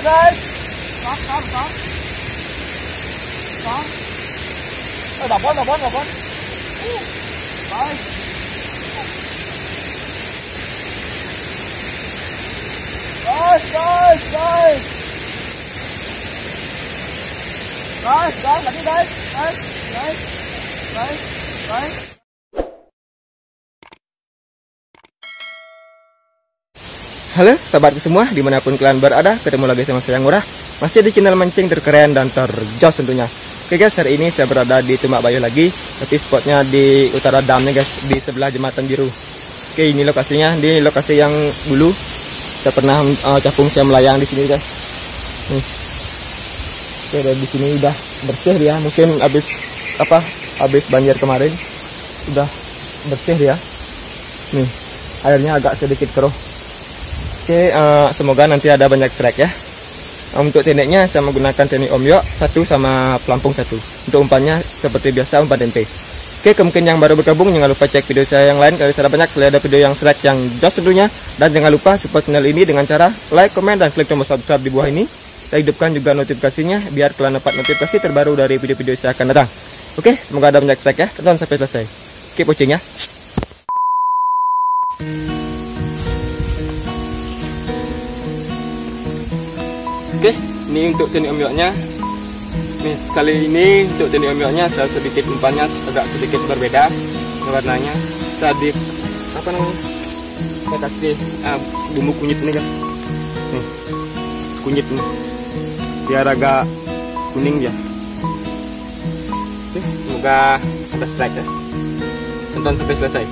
banyak guys. Stop, stop, stop. Stop. Eh, babon, babon, babon. Uh, guys. Guys, guys, guys. Guys, guys, lagi guys. Guys, guys, guys, guys. Halo sahabatku semua, di mana pun kalian berada, ketemu lagi sama saya Ngurah. Masih di channel mancing terkeren dan terjos tentunya. Oke guys, hari ini saya berada di Tumak Bayu lagi Tapi spotnya di utara dam nih guys, di sebelah jembatan biru. Oke ini lokasinya, di lokasi yang dulu. Saya pernah uh, capung saya melayang di sini guys. Oke dan di sini udah bersih dia, mungkin habis apa habis banjir kemarin Udah bersih dia. Nih, airnya agak sedikit keruh Oke, uh, semoga nanti ada banyak strike ya. Untuk tekniknya saya menggunakan teknik omyok satu sama pelampung satu. Untuk umpannya seperti biasa umpan tempe. Oke, kemungkinan yang baru bergabung jangan lupa cek video saya yang lain kalau saya banyak selain ada video yang strike yang jos tentunya dan jangan lupa support channel ini dengan cara like, comment dan klik tombol subscribe di bawah ini. Dan hidupkan juga notifikasinya biar kalian dapat notifikasi terbaru dari video-video saya akan datang. Oke, semoga ada banyak strike ya. Tonton sampai selesai. Keep watching ya. Oke, ini untuk teknik omyoknya. Nih, kali ini untuk teknik omyoknya saya sedikit umpannya agak sedikit berbeda warnanya. Saya di apa namanya? Saya kasih ah, bumbu kunyit ini guys. Nih, kunyit nih. Biar agak kuning ya. Oke, semoga ada strike ya. Tonton sampai selesai.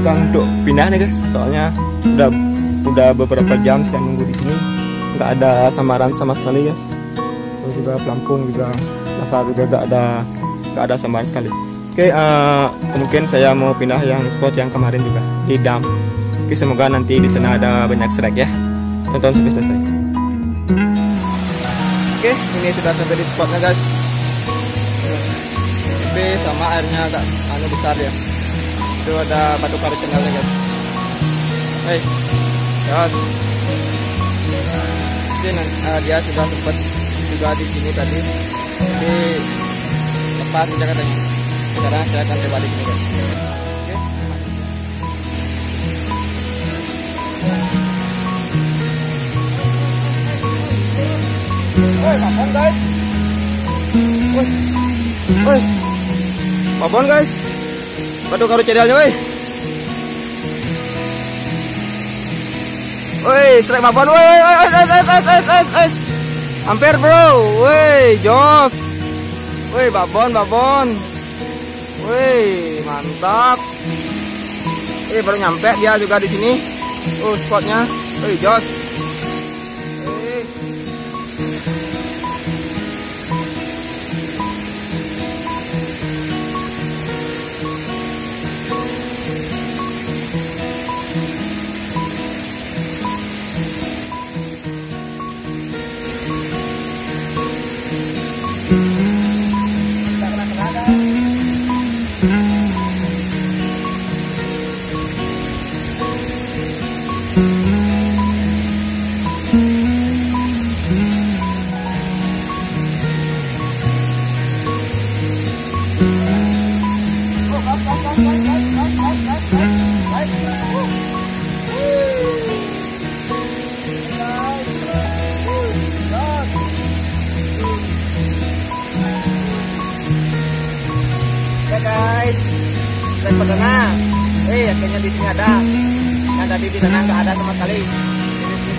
Memutuskan untuk pindah nih guys. Soalnya udah udah beberapa jam saya nunggu di sini. Nggak ada samaran sama sekali guys. Terus juga pelampung juga masa juga nggak ada nggak ada samaran sekali. Oke, uh, mungkin saya mau pindah yang spot yang kemarin juga di dam. Oke, semoga nanti di sana ada banyak strike ya. Tonton sampai selesai. Oke, ini sudah sampai di spotnya guys. Tapi sama airnya agak anu besar ya itu ada batu karet channelnya guys. Hey guys ini uh, dia sudah sempat juga di sini tadi. Jadi lepas aja katanya sekarang saya akan coba di sini guys. Woi, babon guys. Woi, woi, babon guys. Waduh karo cedelnya woi. Woi, strike babon woi woi woi. Hampir bro. Woi, jos. Woi, babon babon. Woi, mantap. Eh baru nyampe dia juga di sini. Oh, spotnya. Woi, jos.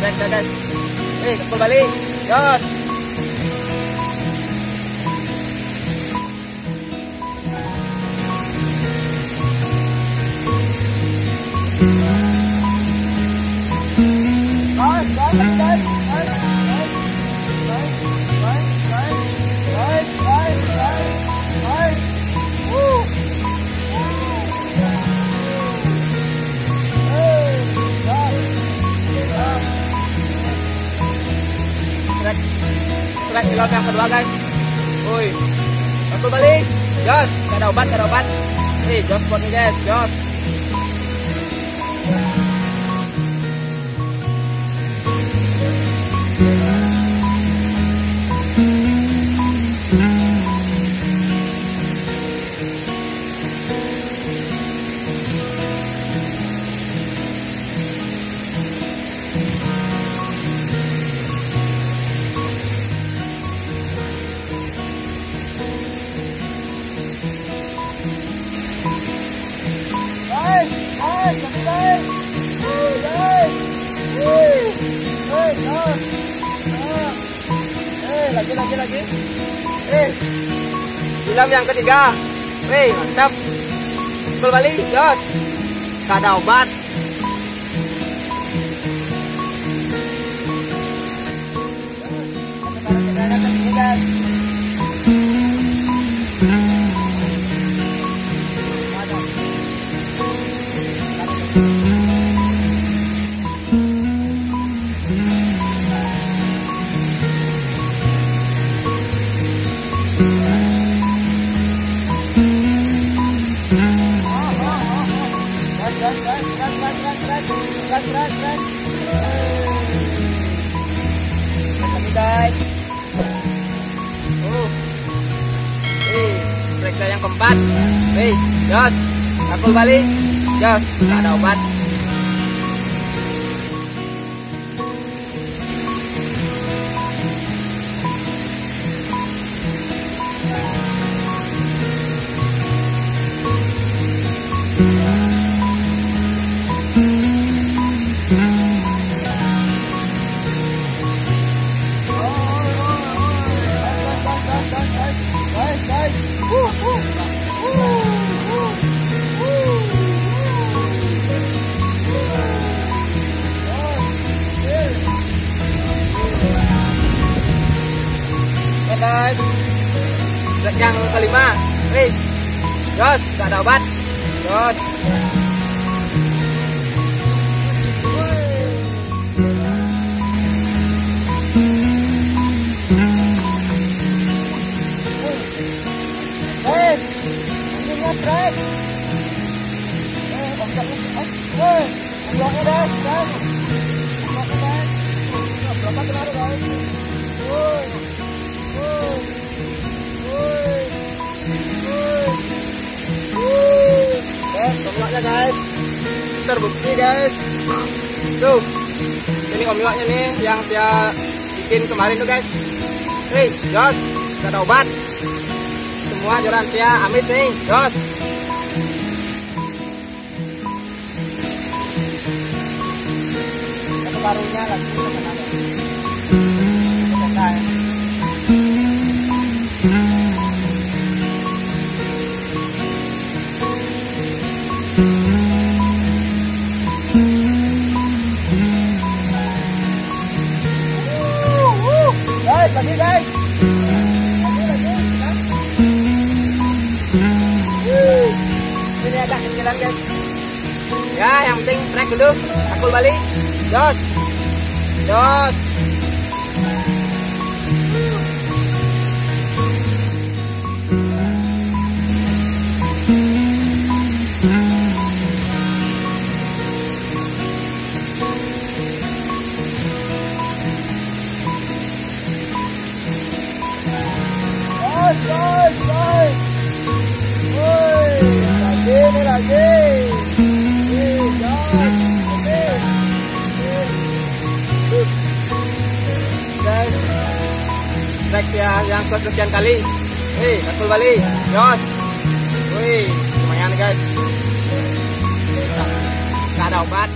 Ini sini guys, guys. Eh, kepul balik. Yos. Guys silau yang kedua guys. Woi aku balik jos gak ada obat gak ada obat. Nih jos buat nih guys. Jos Eh lagi lagi lagi. Eh silam yang ketiga. Wih, mantap. Kembali jos. Gak ada obat kembali. Jos nggak ada obat. Guys, Trek yang kelima, Hei, Jos, gak ada obat, Jos. Trek. Berapa kemarin guys? Woi, woi, woi. Guys. Terbukti guys. Tuh, ini omlaknya nih yang saya bikin kemarin tuh guys. Hei, Jos, ada obat. Semua joran saya amit nih, Jos. Barunya lagi kecilan guys. Ya, yang penting track dulu. Aku balik. Jos. Jos, yang yang kesekian kali. Hei, aku balik. Jos. Wih, lumayan guys. Gak ada obat.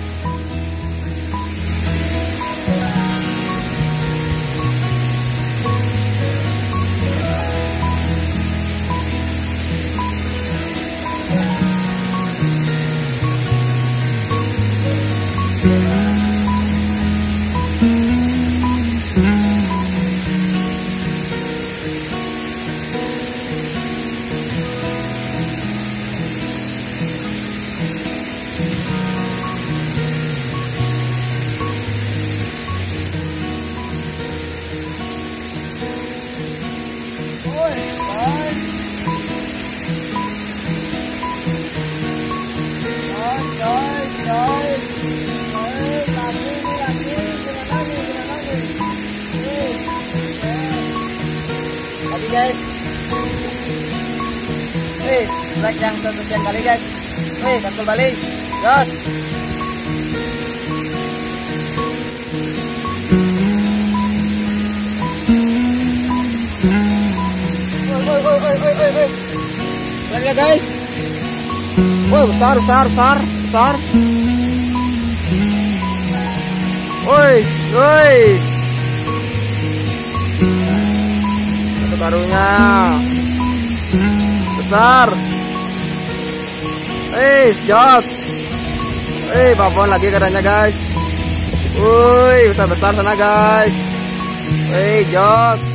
Strike yang kesekian kali guys Wih, gaspol balik woi. Lihat guys. Woi, besar, besar, besar, besar. Woi, woi. Satu barunya. Besar. Eh, jos. Eh, babon lagi katanya guys. Woi, besar-besar sana guys. Eh, jos.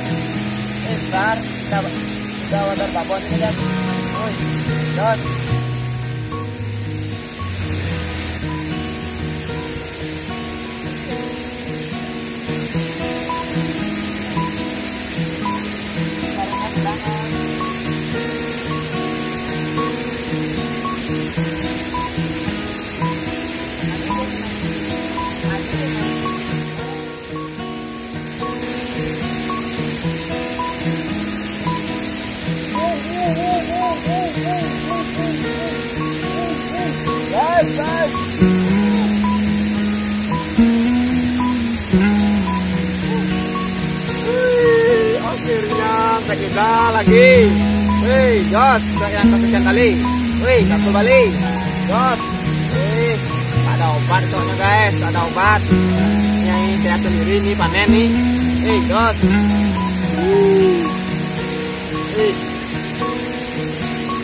Gawat, gawat, gawat, gawat, gawat, jos. Yang kesekian kali. Wih, gaspol balik. Jos. Wih, ada obat soalnya guys, ada obat. Ini ini saya sendiri nih panen nih. Wih, jos. Wih.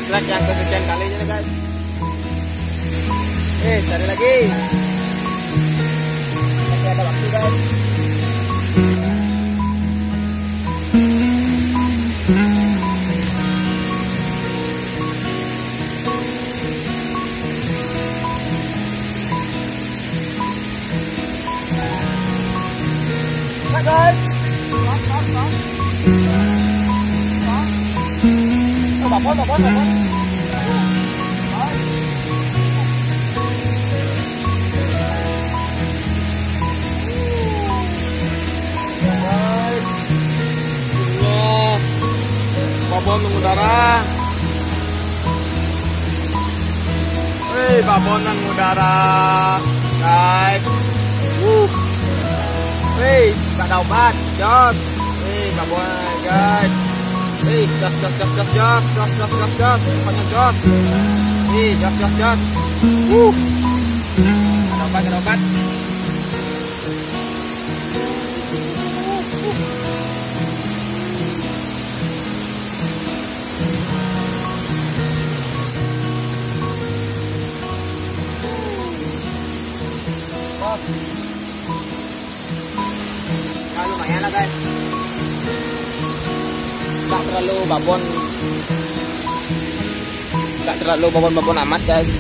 Strike yang kesekian kalinya guys. Eh, cari lagi. Masih ada waktu guys. guys. Oh, bapak, bapak, bapak. Babon mengudara. Hei, babon mengudara. Guys. Wuh. Ada obat. Jos. Wih, babon guys. Wih, jos, jos, jos, jos, jos, jos, jos, jos, jos. Pokoknya jos. Wih, jos, jos, jos. Wuh. Ada obat, ada obat. Oh. Nah, sana guys nggak terlalu babon nggak terlalu babon-babon amat guys.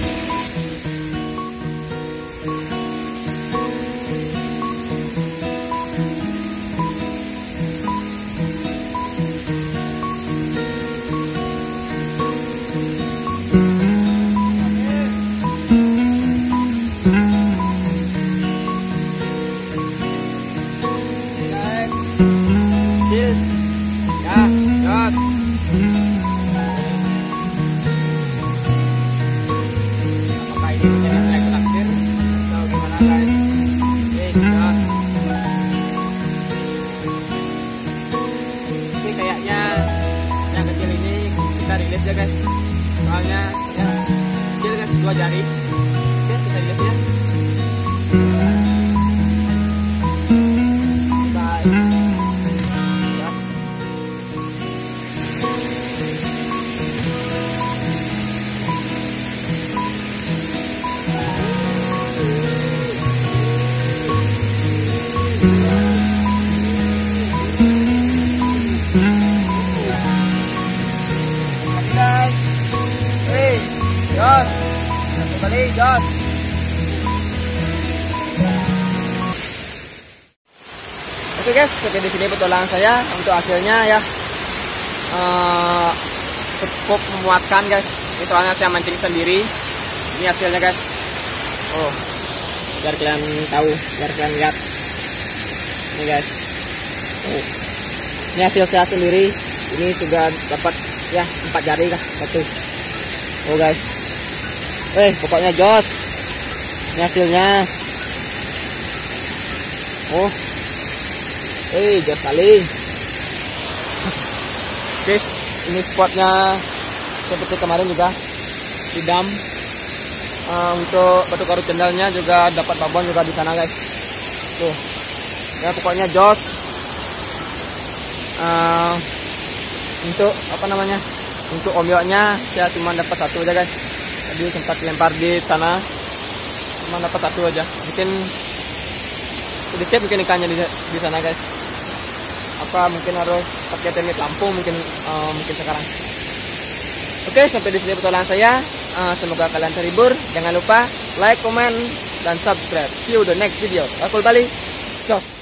Guys, seperti di sini petualangan saya untuk hasilnya ya eh, cukup memuaskan guys. Ini soalnya saya mancing sendiri. Ini hasilnya guys. Oh, biar kalian tahu, biar kalian lihat. Ini guys. Oh. Ini hasil saya sendiri. Ini sudah dapat ya empat jari lah satu. Oh guys. Eh, pokoknya jos. Ini hasilnya. Oh. Eh, jos kali. Guys, ini spotnya seperti kemarin juga di dam. Eh, untuk batu karut cendalnya juga dapat babon juga di sana guys. Tuh. Ya pokoknya jos. Eh, untuk apa namanya untuk ombaknya saya cuma dapat satu aja guys tadi sempat lempar di sana cuma dapat satu aja mungkin sedikit mungkin ikannya di, di sana guys apa mungkin harus pakai teknik lampu mungkin eh, mungkin sekarang. Oke sampai di sini petualangan saya. Eh, semoga kalian terhibur. Jangan lupa like comment dan subscribe. See you the next video. Aku balik Ciao.